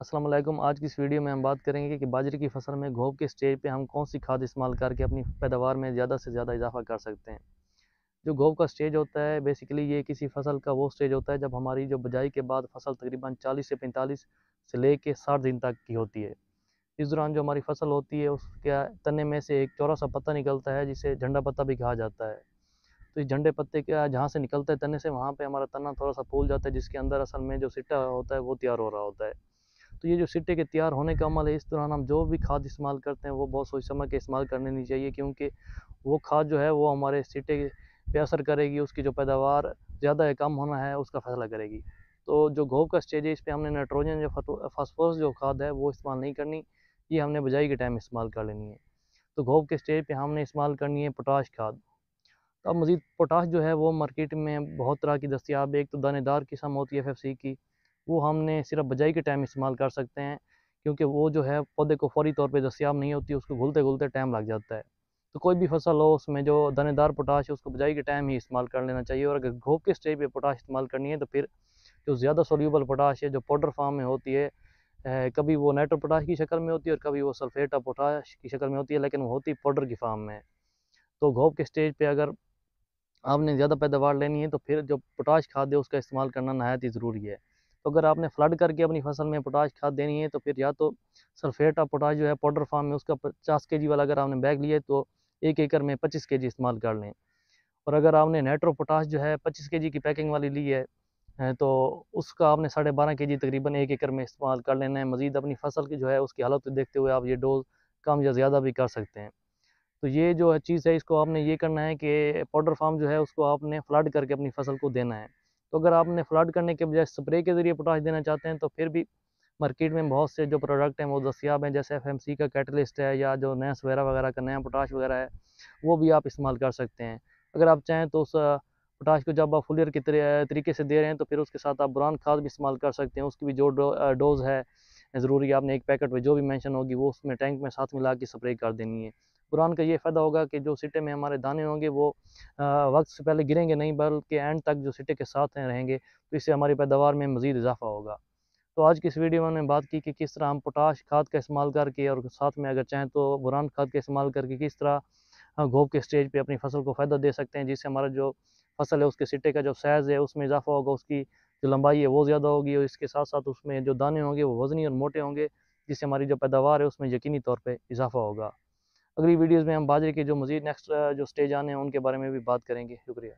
वालेकुम आज की इस वीडियो में हम बात करेंगे कि बाजरे की फ़सल में घोप के स्टेज पे हम कौन सी खाद इस्तेमाल करके अपनी पैदावार में ज़्यादा से ज़्यादा इजाफा कर सकते हैं। जो घोप का स्टेज होता है बेसिकली ये किसी फ़सल का वो स्टेज होता है जब हमारी जो बजाई के बाद फ़सल तकरीबन 40 से 45 से ले कर साठ दिन तक की होती है। इस दौरान जो हमारी फ़सल होती है, उसके तने में से एक चौरा सा पत्ता निकलता है, जिसे झंडा पत्ता भी कहा जाता है। तो इस झंडे पत्ते का जहाँ से निकलता है तने से, वहाँ पे हमारा तना थोड़ा सा फूल जाता है, जिसके अंदर असल में जो सिट्टा होता है, वो तैयार हो रहा होता है। तो ये जो सिट्टे के तैयार होने का अमल है, इस दौरान हम जो भी खाद इस्तेमाल करते हैं, वो बहुत सोच समझ के इस्तेमाल करनी नहीं चाहिए, क्योंकि वो खाद जो है, वो हमारे सिट्टे पे असर करेगी, उसकी जो पैदावार ज़्यादा है कम होना है, उसका फैसला करेगी। तो जो घोप का स्टेज है, इस पर हमने नाइट्रोजन जो फास्फोरस जो खाद है, वो इस्तेमाल नहीं करनी, ये हमने बुझाई के टाइम इस्तेमाल कर लेनी है। तो घोप के स्टेज पे हमने इस्तेमाल करनी है पोटाश खाद। तो अब मज़ीद पोटाश जो है, वो मार्केट में बहुत तरह की दस्तियाब, एक तो दानेदार किस्म होती है एफ़ की वो हमने सिर्फ़ बजाई के टाइम इस्तेमाल कर सकते हैं, क्योंकि वो जो है पौधे को फौरी तौर पे दस्तियाब नहीं होती, उसको घुलते घुलते टाइम लग जाता है। तो कोई भी फ़सल हो, उसमें जो दानेदार पोटाश है, उसको बजाई के टाइम ही इस्तेमाल कर लेना चाहिए, और अगर घोप के स्टेज पे पोटाश इस्तेमाल करनी है तो फिर जो ज़्यादा सोल्यूबल पोटाश है, जो पाउडर फार्म में होती है कभी वो नाइट्रो पोटाश की शक्ल में होती है, और कभी वो सल्फेट ऑफ़ पोटाश की शक्ल में होती है, लेकिन वो होती है पाउडर की फार्म में। तो घोप के स्टेज पर अगर आपने ज़्यादा पैदावार लेनी है तो फिर जो पोटाश खाद है, उसका इस्तेमाल करना नहायत ही ज़रूरी है। तो अगर आपने फ्लड करके अपनी फ़सल में पोटाश खाद देनी है तो फिर या तो सल्फेट ऑफ़ पोटाश जो है पाउडर फार्म में उसका पचास के वाला अगर आपने बैग लिया तो एक एकड़ में पच्चीस के इस्तेमाल कर लें। और अगर आपने नाइट्रो पोटाश जो है पच्चीस के की पैकिंग वाली ली है तो उसका आपने साढ़े बारह के जी तकरीबन एक एकड़ में इस्तेमाल कर लेना है। मज़ीद अपनी फ़सल की जो है उसकी हालत को देखते हुए आप ये डोज कम या ज़्यादा भी कर सकते हैं। तो ये जो चीज़ है, इसको आपने ये करना है कि पाउडर फार्म जो है, उसको आपने फ्लड करके अपनी फ़सल को देना है। तो अगर आपने फ्लड करने के बजाय स्प्रे के ज़रिए पोटाश देना चाहते हैं तो फिर भी मार्केट में बहुत से जो प्रोडक्ट हैं, वो दस्याब हैं, जैसे एफएमसी का कैटलिस्ट है या जो नया सवेरा वगैरह का नया पोटाश वगैरह है, वो भी आप इस्तेमाल कर सकते हैं। अगर आप चाहें तो उस पोटाश को जब आप फुलियर के तरीके से दे रहे हैं तो फिर उसके साथ आप बुरान खाद भी इस्तेमाल कर सकते हैं, उसकी भी जो डोज़ है ज़रूरी आपने एक पैकेट में जो भी मेंशन होगी, वो उसमें टैंक में साथ मिला के स्प्रे कर देनी है। कुरान का ये फ़ायदा होगा कि जो सिटे में हमारे दाने होंगे, वो वक्त से पहले गिरेंगे नहीं, बल्कि एंड तक जो सिटे के साथ रहेंगे तो इससे हमारी पैदावार में मज़ीद इजाफा होगा। तो आज की इस वीडियो में हमने बात की कि किस तरह हम पोटाश खाद का इस्तेमाल करके और साथ में अगर चाहें तो बुरान खाद का इस्तेमाल करके किस तरह घोप के स्टेज पे अपनी फ़सल को फ़ायदा दे सकते हैं, जिससे हमारा जो फ़सल है, उसके सिटे का जो साइज़ है, उसमें इजाफा होगा, उसकी जो लंबाई है वो ज़्यादा होगी और इसके साथ साथ उसमें जो दाने होंगे वो वज़नी और मोटे होंगे, जिससे हमारी जो पैदावार है उसमें यकीनी तौर पर इजाफा होगा। अगली वीडियोज़ में हम बाजरे के जो मज़ीद नेक्स्ट जो स्टेज आने हैं, उनके बारे में भी बात करेंगे। शुक्रिया।